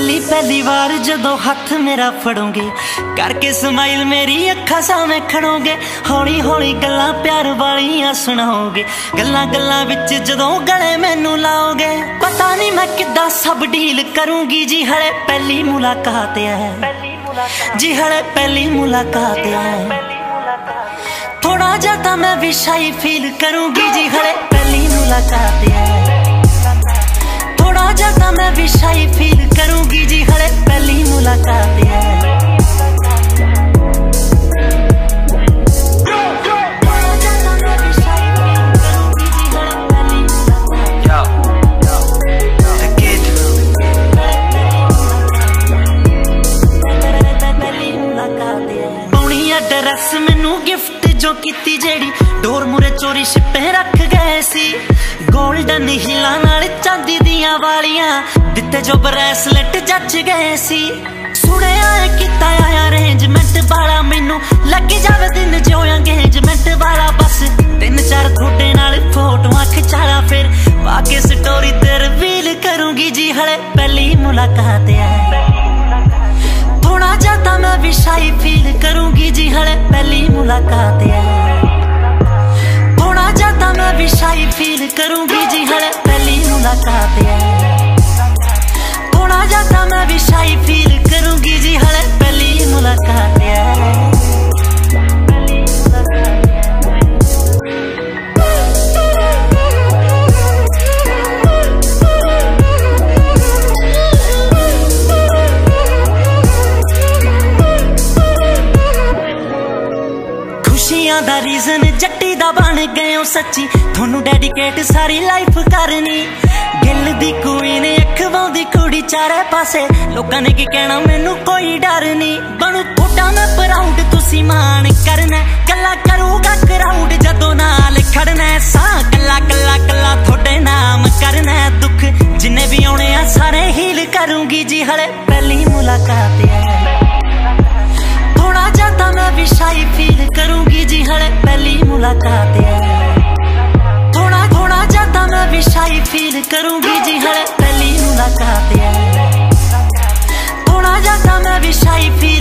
ਪਹਿਲੀ ਵਾਰ ਜਦੋਂ ਹੱਥ ਮੇਰਾ ਫੜੋਗੇ, ਕਰਕੇ ਸਮਾਈਲ ਮੇਰੀ ਅੱਖਾਂ ਸਾਹਮਣੇ ਖੜੋਗੇ ਹੌਲੀ ਹੌਲੀ ਗੱਲਾਂ ਪਿਆਰ ਵਾਲੀਆਂ ਸੁਣਾਓਗੇ ਗੱਲਾਂ ਗੱਲਾਂ ਵਿੱਚ ਜਦੋਂ ਗਲੇ ਮੈਨੂੰ ਲਾਓਗੇ, ਪਤਾ ਨਹੀਂ ਮੈਂ ਕਿੱਦਾਂ ਸਭ ਡੀਲ ਕਰੂੰਗੀ। ਜੀ ਹਲੇ ਪਹਿਲੀ ਮੁਲਾਕਾਤ ਹੈ ਜੀ ਹਲੇ ਪਹਿਲੀ ਮੁਲਾਕਾਤ ਹੈ ਥੋੜਾ ਜਿਹਾ ਤਾਂ ਮੈਂ ਵੀ ਸ਼ਾਈ ਫੀਲ ਕਰੂੰਗੀ। ਜੀ ਹਲੇ ਪਹਿਲੀ ਮੁਲਾਕਾਤ ਹੈ ਥੋੜਾ ਜਿਹਾ ਤਾਂ ਮੈਂ ਵੀ ਸ਼ਾਈ ਫੀਲ ਡਰੈਸ ਮੈਨੂੰ ਗਿਫਟ ਜੋ ਕੀਤੀ ਜਿਹੜੀ ਡੋਰ ਮੁਰੇ ਚੋਰੀ ਛਿਪੇ ਰੱਖ ਗਏ ਸੀ। 골ਡਨ ਹਿਲਾਂ ਨਾਲ ਚਾਂਦੀ ਦੀਆਂ ਵਾਲੀਆਂ, ਦਿੱਤੇ ਜੋ ਬਰੈਸਲੇਟ ਜੱਜ ਗਏ ਸੀ। ਸੁਣਿਆ ਕੀਤਾ ਆ ਅਰੇਂਜਮੈਂਟ ਵਾਲਾ। ਮੈਨੂੰ ਲੱਗ ਜਾਵੇ ਦਿਨ ਜੋ ਅੰਗੇਜਮੈਂਟ ਵਾਲਾ। ਬਸ ਤਿੰਨ ਚਾਰ ਥੋੜੇ ਨਾਲ ਫੋਟੋਆਂ ਖਿਚਾਲਾ। ਫਿਰ ਪਾ ਕੇ ਸਟੋਰੀ ਤੇ ਰਿਵੀਲ ਕਰੂੰਗੀ ਜੀ। ਹਲੇ ਪਹਿਲੀ ਮੁਲਾਕਾਤ ਹੈ ਥੋੜਾ ਜਿਹਾ ਤਾਂ ਮੈਂ ਵੀ ਸ਼ਾਈ ਫੀਲ ਕਰੂੰਗੀ ਜੀ। ਹਲੇ ਪਹਿਲੀ ਮੁਲਾਕਾਤ ਹੈ ਥੋੜਾ ਜਿਹਾ ਤਾਂ ਮੈਂ ਵੀ ਸ਼ਾਈ ਫੀਲ ਕਰੂੰਗੀ ਜੀ। ਹਲੇ ਪਹਿਲੀ ਮੁਲਾਕਾਤ ਹੈ ਖੁਸ਼ੀਆਂ ਦਾ ਰੀਜ਼ਨ ਜੱਟੀ ਦਾ ਬਣ ਗਏ ਹੋ ਸੱਚੀ। ਤੁਹਾਨੂੰ ਡੈਡੀਕੇਟ ਸਾਰੀ ਲਾਈਫ ਕਰਨੀ। ਗਿੱਲ ਦੀ ਕੁਈਨ ਅਖਵਾਉਂਦੀ ਕੁੜੀ ਚਾਰੇ ਪਾਸੇ। ਲੋਕਾਂ ਨੇ ਕੀ ਕਹਿਣਾ, ਮੈਨੂੰ ਕੋਈ ਡਰ ਨਹੀਂ। ਬਣੂ ਤੁਹਾਡਾ ਮੈਂ ਪ੍ਰਾਊਡ ਤੁਸੀਂ ਮਾਣ ਕਰਨਾ ਕੱਲਾ ਕਰੂਗਾ ਕਰਾਊਡ ਜਦੋਂ ਨਾਲ ਖੜਨਾ ਸਾਹ ਕੱਲਾ ਕੱਲਾ ਕੱਲਾ ਤੁਹਾਡੇ ਨਾਮ ਕਰਨਾ ਦੁੱਖ ਜਿੰਨੇ ਵੀ ਆਉਣੇ ਆ, ਸਾਰੇ ਹੀਲ ਕਰੂੰਗੀ ਜੀ। ਹਲੇ ਪਹਿਲੀ ਮੁਲਾਕਾਤ ਹੈ shy, feel